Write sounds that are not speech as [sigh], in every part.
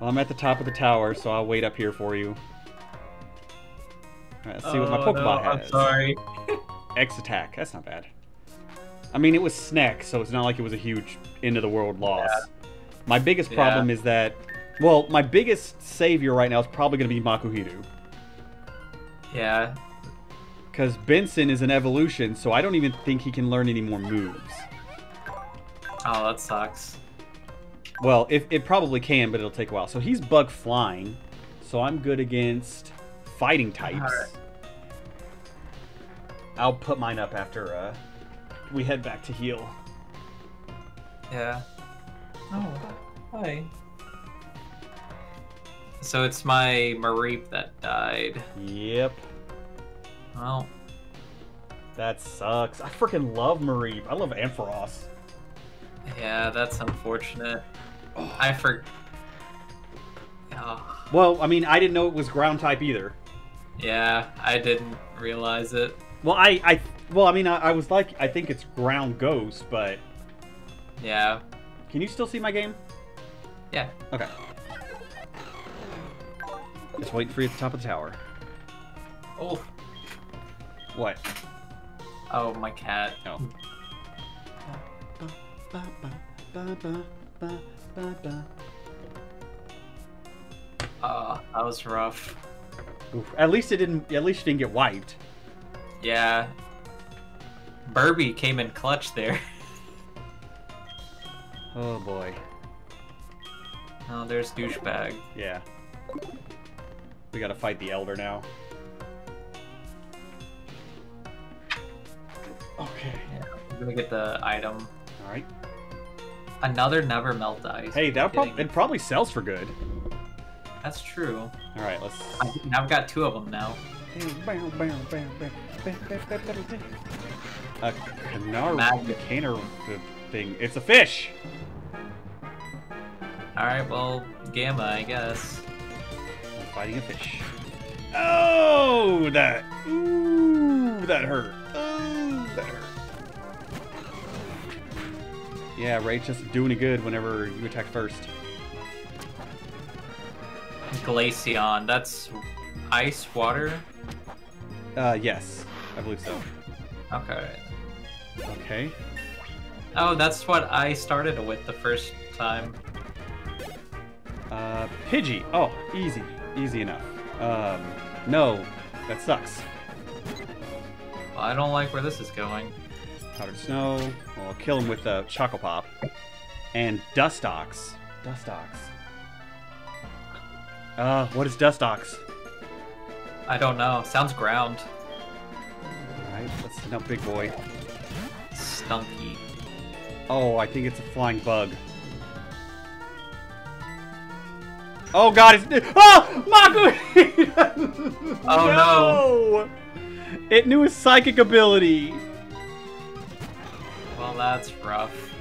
Well, I'm at the top of the tower, so I'll wait up here for you. Right, let's see what my Oh, Pokeball no, has. I'm sorry. [laughs] X attack. That's not bad. I mean, it was Sneck, so it's not like it was a huge end of the world loss. My biggest Yeah. problem is that, well, my biggest savior right now is probably going to be Makuhita. Yeah. Because Benson is an evolution, so I don't even think he can learn any more moves. Oh, that sucks. Well, if it probably can, but it'll take a while. So he's bug flying, so I'm good against fighting types. Alright. I'll put mine up after uh, we head back to heal. Yeah. Oh, hi. So it's my Mareep that died. Yep, Well, that sucks. I freaking love Mareep. I love Ampharos. yeah, that's unfortunate. I for. Oh, Well, I mean, I didn't know it was ground type either. yeah, I didn't realize it. Well, I, I, well, I mean, I, I was like, I think it's ground ghost, but Yeah. can you still see my game? Yeah. Okay. Just waiting for you at the top of the tower. Oh. What? Oh, my cat. Oh. Oh, that was rough. Oof. At least it didn't. At least you didn't get wiped. Yeah. Burby came in clutch there. [laughs] Oh boy. Oh, there's douchebag. Yeah. We gotta fight the elder now. Okay. Yeah, I'm gonna get the item. All right. Another never melt ice. Hey, that prob- it probably sells for good. That's true. All right, let's. I, I've got two of them now. A canar Magnet. thing. It's a fish. All right, well, Gamma, I guess. I'm fighting a fish. Oh, that. Ooh, that hurt. Ooh, that hurt. Yeah, Ray's just doing it good whenever you attack first. Glaceon, that's ice water. Uh, yes, I believe so. Okay. Okay. Oh, that's what I started with the first time. Uh, Pidgey. Oh, easy. Easy enough. Um, no, that sucks. Well, I don't like where this is going. Powdered Snow. I'll kill him with uh, Choco Pop. And Dustox. Dustox. Uh, what is Dustox? I don't know. Sounds ground. Alright, let's no big boy. Stunky. Oh, I think it's a flying bug. Oh god, it's [laughs] Oh! Maku! [laughs] Oh, no! It knew his psychic ability. That's rough.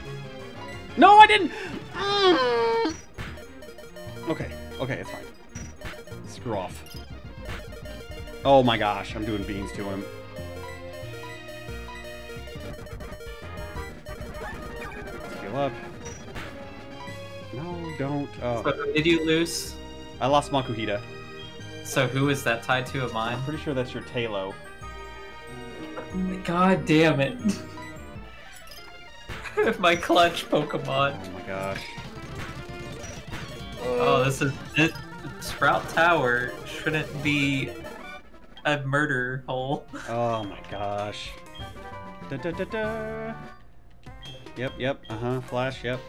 No, I didn't. Mm. Okay, okay, it's fine. Screw off. Oh my gosh, I'm doing beans to him. Heal up. No, don't. Oh, So did you lose? I lost Makuhita. So who is that tied to of mine? I'm pretty sure that's your Taillow. God damn it. My clutch Pokemon. Oh my gosh. Oh, this is this Sprout Tower shouldn't be a murder hole. [laughs] Oh my gosh. Da da da da. Yep, yep, uh huh. Flash, yep.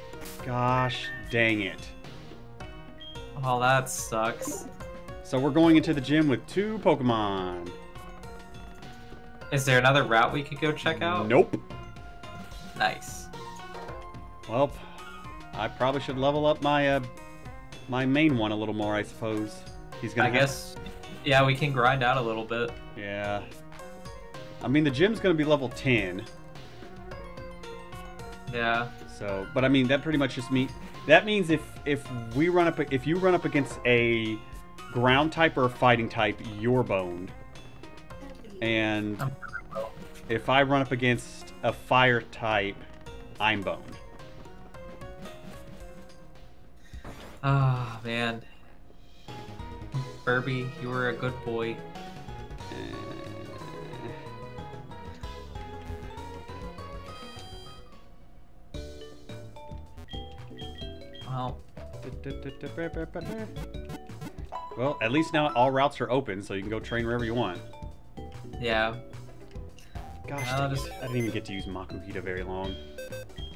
Gosh dang it. Oh, that sucks. So we're going into the gym with two Pokemon. Is there another route we could go check out? Nope. Nice. Well, I probably should level up my uh, my main one a little more, I suppose. He's gonna. I guess, yeah, we can grind out a little bit. Yeah. I mean, the gym's gonna be level ten. Yeah. So, but I mean, that pretty much just mean that means if if we run up if you run up against a ground type or a fighting type, you're boned. And if I run up against a fire type, I'm boned. Ah, man. Burby, you were a good boy. Well, Well, at least now all routes are open, so you can go train wherever you want. yeah, Gosh, I'll dang it. just- I didn't even get to use Makuhita very long.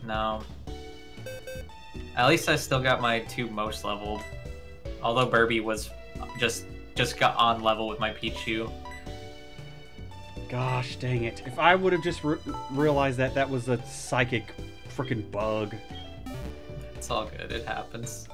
no. At least I still got my two most leveled. Although Burby was just just got on level with my Pichu. Gosh, dang it. If I would have just re realized that that was a psychic freaking bug. It's all good, it happens.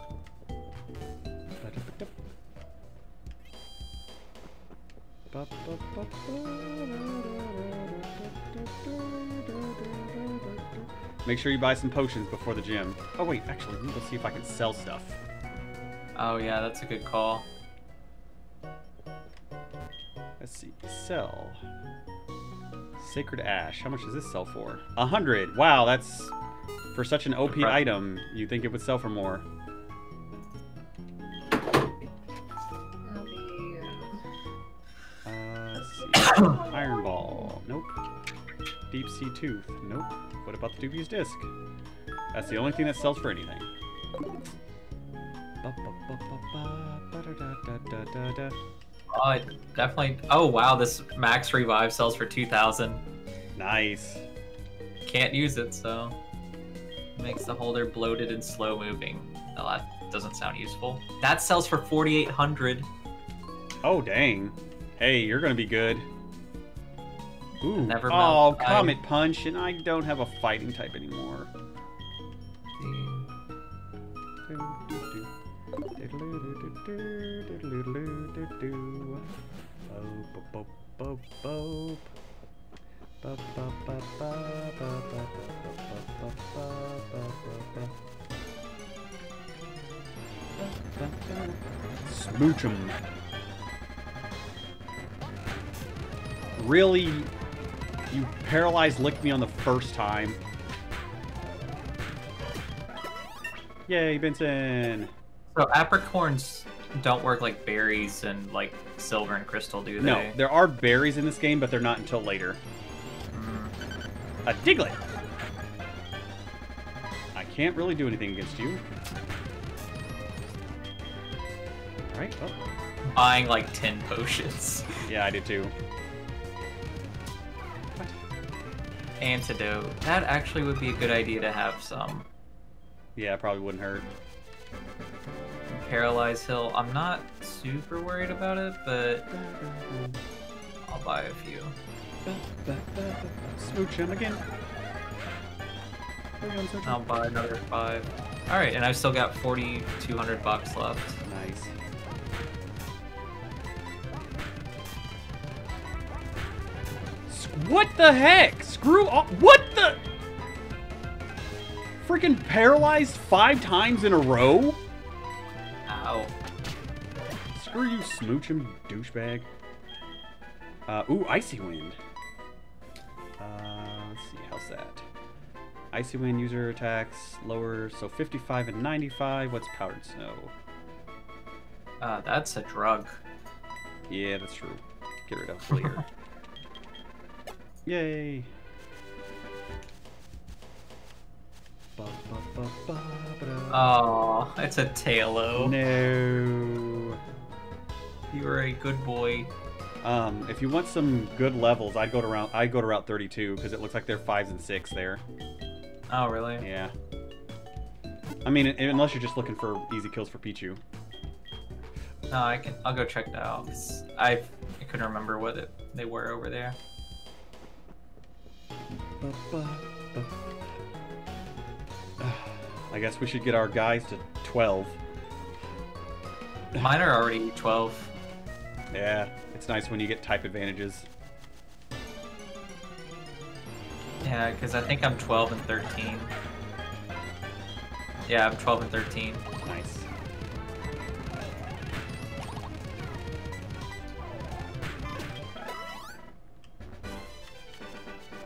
Make sure you buy some potions before the gym. Oh wait, actually, let me go see if I can sell stuff. Oh yeah, that's a good call. Let's see. Sell. Sacred Ash. How much does this sell for? A hundred. Wow, that's for such an OP Right. item. You'd think it would sell for more. I'll be, uh, [coughs] Deep Sea Tooth. Nope. What about the Dubious Disc? That's the only thing that sells for anything. Oh, uh, it definitely. Oh wow, this max revive sells for two thousand. Nice. Can't use it, so makes the holder bloated and slow moving. That doesn't sound useful. That sells for forty eight hundred. Oh, dang. Hey, you're gonna be good. Ooh. Never oh. I- Comet Punch, and I don't have a fighting type anymore. Smooch 'em. Really? You paralyzed licked me on the first time. Yay, Benson! So apricorns don't work like berries and like silver and crystal, do they? No, there are berries in this game, but they're not until later. A Diglett! I can't really do anything against you. Right? Oh, buying like ten potions. yeah, I did too. Antidote. That actually would be a good idea to have some. Yeah, probably wouldn't hurt. Paralyze Hill. I'm not super worried about it, but I'll buy a few. Smooch him again. There you go, Smooch him. I'll buy another five. All right, and I've still got 4,200 bucks left. Nice. What the heck? Screw off. What the? Freaking paralyzed five times in a row? Ow. Screw you, smooch him, douchebag. Uh, ooh, Icy Wind. Uh, let's see, how's that? Icy Wind user attacks lower, so 55 and 95. What's Powdered Snow? Uh, that's a drug. Yeah, that's true. Get rid of Fleer. [laughs] Yay! Oh, it's a Taillow. No. You were a good boy. Um, if you want some good levels, I'd go to route. I'd go to Route 32 because it looks like they're fives and six there. Oh, really? Yeah. I mean, unless you're just looking for easy kills for Pichu. No, I can. I'll go check that out. I I couldn't remember what it, they were over there. [sighs] I guess we should get our guys to 12. [sighs] Mine are already 12. Yeah, it's nice when you get type advantages. Yeah, because I think I'm 12 and 13. Yeah, I'm 12 and 13. Nice.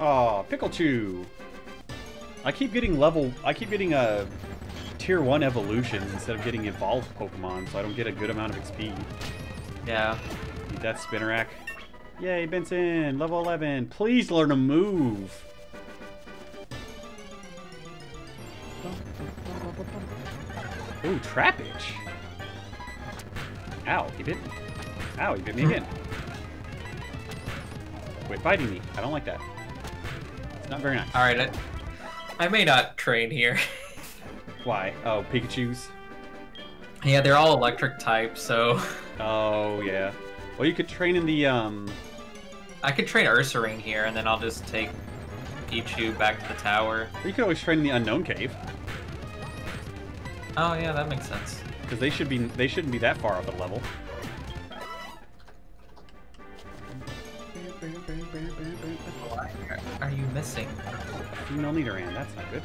Oh, Pickle Chew. I keep getting level. I keep getting uh, tier 1 evolutions instead of getting evolved Pokemon, so I don't get a good amount of XP. Yeah. Need that Spinarak. Yay, Benson! Level 11! Please learn a move! Ooh, Trappage! Ow, he bit me. Ow, he bit me again. Quit biting me. I don't like that. Not very nice. Alright, I, I may not train here. [laughs] Why? Oh, Pikachu's? yeah, they're all electric type, so Oh, yeah. Well, you could train in the, um... I could train Ursaring here, and then I'll just take Pichu back to the tower. You could always train in the Union Cave. Oh yeah, that makes sense. Because they should be they shouldn't be that far up a level. Are you missing? Female Nidoran, that's not good.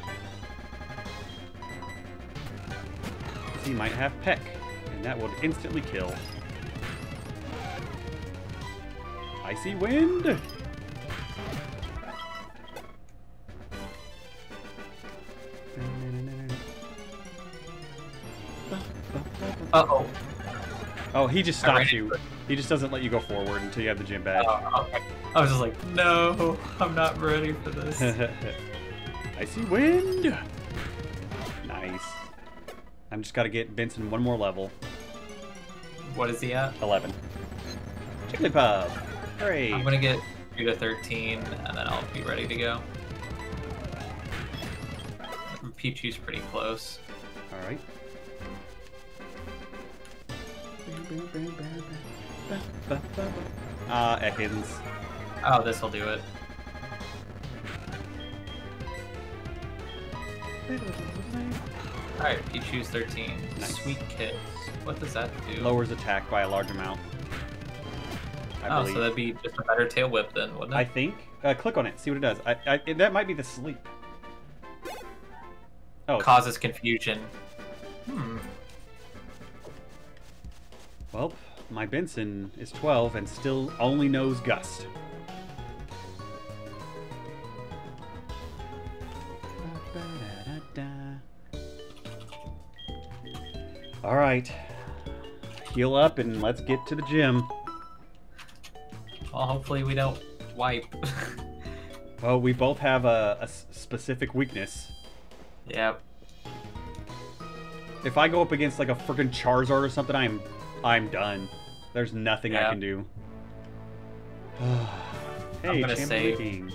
He might have Peck, and that would instantly kill. Icy Wind! Uh oh. Oh, he just stops you. He just doesn't let you go forward until you have the gym badge. Oh, okay. I was just like, no, I'm not ready for this. [laughs] Icy Wind! Nice. I'm just gotta get Benson one more level. what is he at? 11. Jigglypuff! Hooray! I'm gonna get you to 13, and then I'll be ready to go. Pichu's pretty close. Alright. Ah, Ekans. Oh, this will do it. Alright, Pichu's 13. Nice. Sweet Kiss. What does that do? Lowers attack by a large amount. I oh, believe. so that'd be just a better tail whip then, wouldn't it? I think. Uh, click on it, see what it does. I, I, that might be the sleep. Oh, Causes confusion. Hmm. well, my Benson is 12 and still only knows Gust. All right, heal up and let's get to the gym. Well, hopefully we don't wipe. [laughs] Well, we both have a specific weakness. yep. If I go up against like a freaking Charizard or something, I'm I'm done. There's nothing I can do. [sighs] hey, gonna save. King.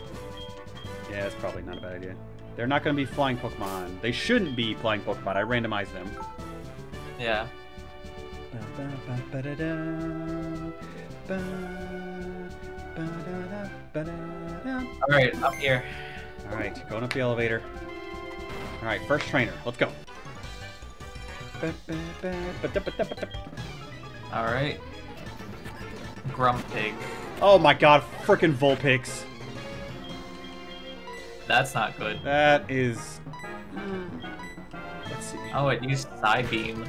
Yeah, it's probably not a bad idea. They're not going to be flying Pokemon. They shouldn't be flying Pokemon. I randomized them. Yeah. Alright, up here. All right, going up the elevator. All right, first trainer. Let's go. Alright. Grumpig. Oh my god, freaking Vulpix. That's not good. That is. Let's see. Oh, it used Psybeam.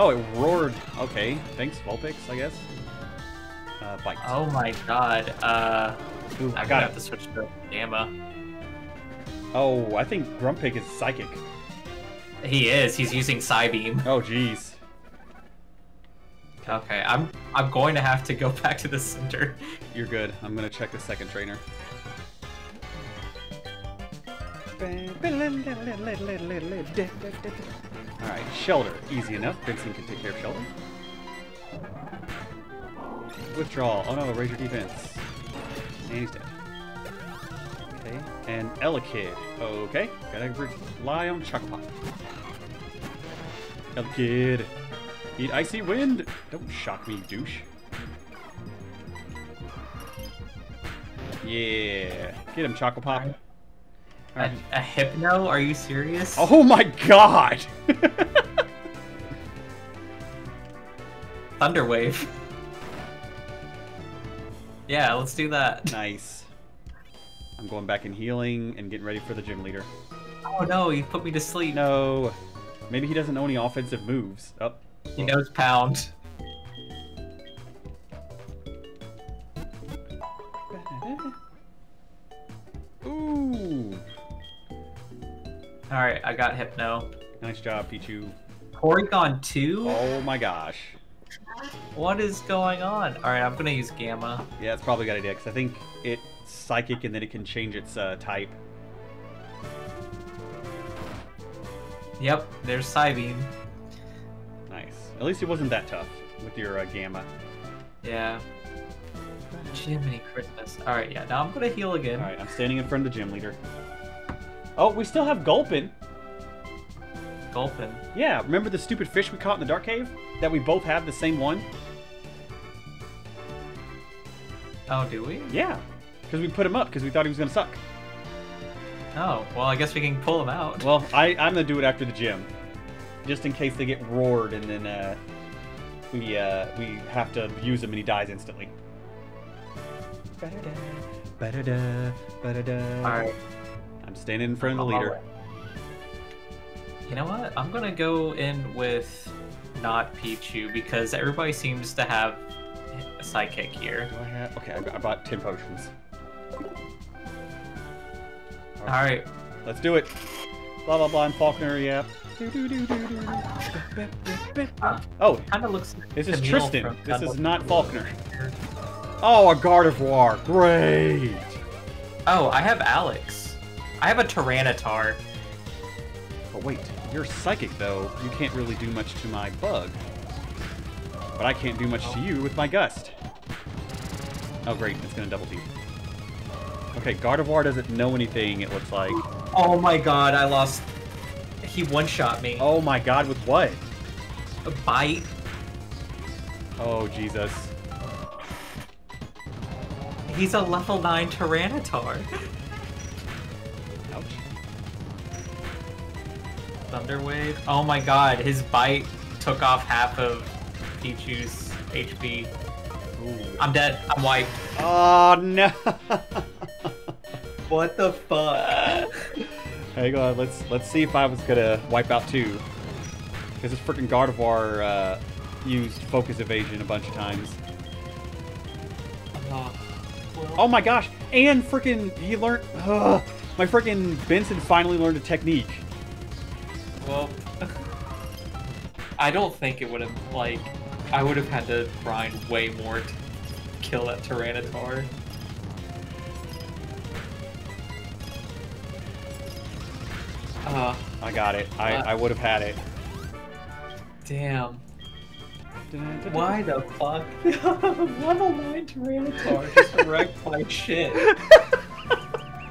Oh, it roared. Okay, thanks, Vulpix, I guess. Uh, bite. Oh my god. Uh, Ooh, I got have to switch to Gamma. Oh, I think Grumpig is psychic. He is. He's using Psybeam. Oh, jeez. Okay, I'm I'm going to have to go [laughs] back to the center. You're good. I'm gonna check the second trainer. Alright, Shellder. Easy enough. Benson can take care of Shellder. Withdrawal. Oh no, raise your defense. And he's dead. Okay. And Elekid. Okay. Gotta rely on Chuckpop. Elekid. Eat Icy Wind. Don't shock me, douche. Yeah. Get him, Choco Pop. A, a Hypno? Are you serious? Oh my god! [laughs] Thunderwave. yeah, let's do that. nice. I'm going back and healing and getting ready for the gym leader. Oh no, he put me to sleep. No. Maybe he doesn't know any offensive moves. Oh. He knows Pound. Ooh. Alright, I got Hypno. Nice job, Pichu. Porygon 2? Oh my gosh. What is going on? Alright, I'm gonna use Gamma. Yeah, it's probably a good idea because I think it's psychic and then it can change its uh, type. Yep, there's Psybeam. Nice. At least it wasn't that tough with your uh, gamma. Yeah. Jiminy Christmas. Alright, yeah, now I'm gonna heal again. All right, I'm standing in front of the gym leader. Oh, we still have Gulpin. Gulpin. Yeah, remember the stupid fish we caught in the dark cave? That we both have the same one? Oh, do we? Yeah, because we put him up because we thought he was gonna suck. Oh, well, I guess we can pull him out. Well, I, I'm gonna do it after the gym, just in case they get roared and then uh, we uh, we have to use him and he dies instantly. Ba-da-da, ba-da-da, ba-da-da. Alright. I'm standing in front of the leader. You know what? I'm gonna go in with not Pichu because everybody seems to have a psychic here. Do I have? Okay, I, got- I bought ten potions. Alright, Let's do it. Blah blah blah. I'm Falkner. Yeah. Oh, kind of looks like this is Tristan. This is not Falkner. Oh, a Gardevoir. Great. Oh, I have Alex. I have a Tyranitar. But wait, you're psychic though. You can't really do much to my bug. But I can't do much to you with my gust. Oh great, it's gonna double team. Okay, Gardevoir doesn't know anything, it looks like. Oh my god, I lost. He one-shot me. Oh my god, with what? A bite. Oh Jesus. He's a level 9 Tyranitar. [laughs] Thunder Wave. Oh my god, his bite took off half of Pichu's HP. Ooh. I'm dead. I'm wiped. Oh no! [laughs] What the fuck? [laughs] Hang on, let's let's see if I was gonna wipe out too. Because this freaking Gardevoir uh, used focus evasion a bunch of times. Oh my gosh! And freaking he learned. Ugh, my freaking Benson finally learned a technique. Well, [laughs] I don't think it would have, like, I would have had to grind way more to kill that Tyranitar. Uh, I got it. I, Uh. I would have had it. damn. Why the fuck? [laughs] Level 9 Tyranitar just [laughs] wrecked my shit.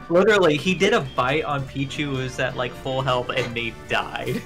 Literally, he did a bite on Pichu who was at like full health and they died.